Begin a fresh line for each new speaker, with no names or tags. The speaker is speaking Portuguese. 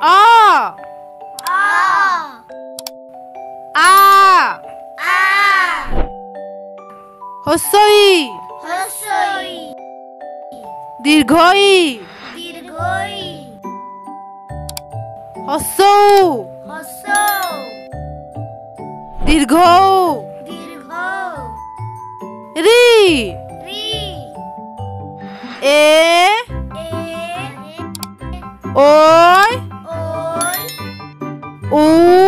ó,
ó,
a,
a,
hossoi,
hossoi,
dirghoi,
dirghoi,
Rossou.
Rossou.
Dirgou.
Dirgou.
ri,
ri,
e,
e,
oi, o